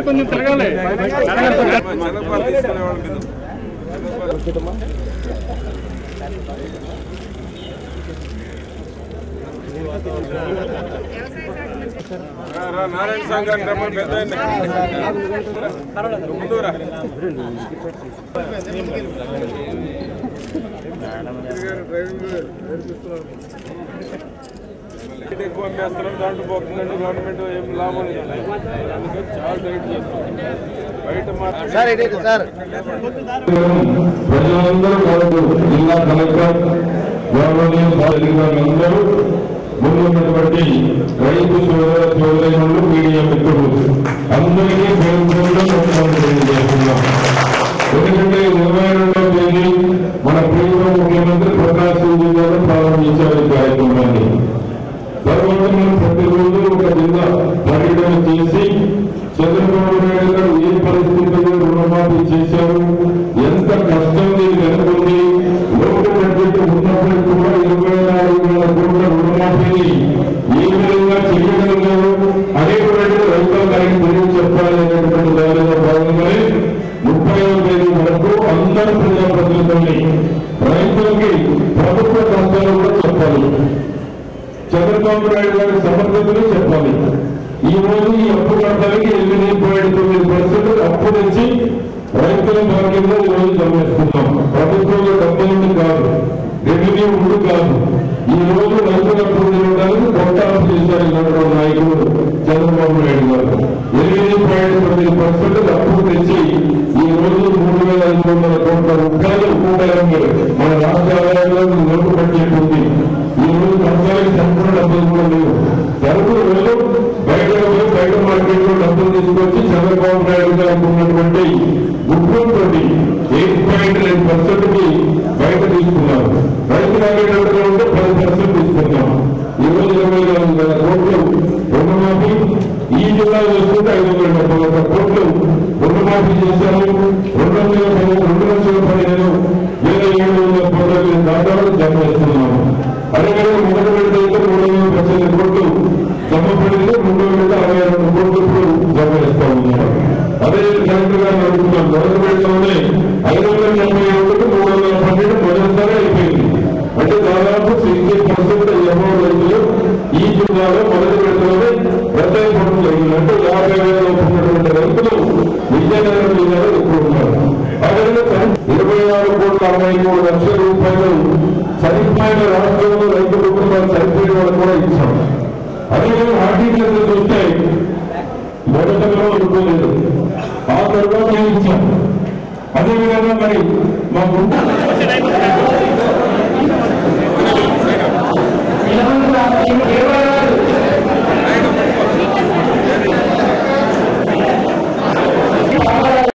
కొంచెం తిరగాలి నారాయణ స్వామి రమ్మని పెద్ద ఆయన. ముందు ఎక్కువ అమ్మేస్తున్నాం దాంట్లో పోతుందండి గవర్నమెంట్ ఏం లాభం లేదు. అందుకని చాలా రేట్ బయట జిల్లా కలెక్టర్ గవర్నమెంట్ రైతు సోదర సోదరులు చంద్రబాబు నాయుడు గారు ఏ పరిస్థితుల్లో రుణమాఫీ చేశారు? ఎంత కష్టం దీనికి అనుకుంది లోటు బడ్జెట్ ఉన్నప్పుడు కూడా ఇరవై నాలుగు వేల కోట్ల రుణమాఫీని ఏ విధంగా చేయగలిగారు? అనేటువంటి రైతాంగానికి తెలియ చెప్పాలి అనేటువంటి దానిలో భాగంగానే ముప్పై తేదీ వరకు అందరి ప్రజాప్రతినిధుల్ని రైతులకి ప్రభుత్వ కష్టాలు కూడా చెప్పాలి. చంద్రబాబు నాయుడు గారి సమర్థతలు చెప్పాలి. ఈ రోజు ఈ అప్పు కట్టడానికి ఎనిమిది పాయింట్ తొమ్మిది పర్సెంట్ అప్పు తెచ్చి రైతుల భాగ్యంలో ఈ రోజు జమేస్తున్నాం ప్రభుత్వంలో డబ్బులు కాదు రెవెన్యూ ఉండు కాదు. ఈ రోజు రైతుల అప్పు తీయడానికి కొట్టాలు చేశారు నాయకుడు చంద్రబాబు నాయుడు గారు. ఎనిమిది పాయింట్ తొమ్మిది పర్సెంట్ ఈ జిల్లా చూసుకుంటే ఐదు వందల డెబ్బై ఒక్క కోట్లు రుణమాఫీ చేశారు. రెండు వందల పది రెండు లక్షల పదిహేను వేల ఏడు వందల పదహారు దాదాపు జమ చేస్తున్నాము అదేవిధంగా మొదటి విడత అయితే మూడు వందల పద్దెనిమిది కోట్లు జమ పడింది. రెండు వందల అరవై రెండు కోట్లు ఇప్పుడు జమ చేస్తా ఉన్నారు. అదే కలెక్టర్ గారు అడుగుతున్నాం మొదటి విడతలోనే ఐదు వందల డెబ్బై ఒకటి మూడు వందల పన్నెండు మొదటిసారి అయిపోయింది. అంటే దాదాపు సిక్స్టీ పర్సెంట్ ఎవరో రైతులు ఈ జిల్లాలో మొదటి విడతలోనే పనులు యాభై వేల ఉన్నటువంటి రైతులు విజయనగరం జిల్లాలో ఎక్కువ ఉన్నారు. అదేవిధంగా ఇరవై ఆరు కోట్ల అరవై మూడు లక్షల రూపాయలు సరిపోయిన రాష్ట్రంలో రైతు కుటుంబాలు సరిపోయిన వాళ్ళు కూడా ఇచ్చాం. అదేవిధంగా హార్టికల్చర్ చూస్తే మొదటలో అనుకోలేదు. ఆ తర్వాత ఇచ్చాం? అదేవిధంగా మరి మాకు ఇరవై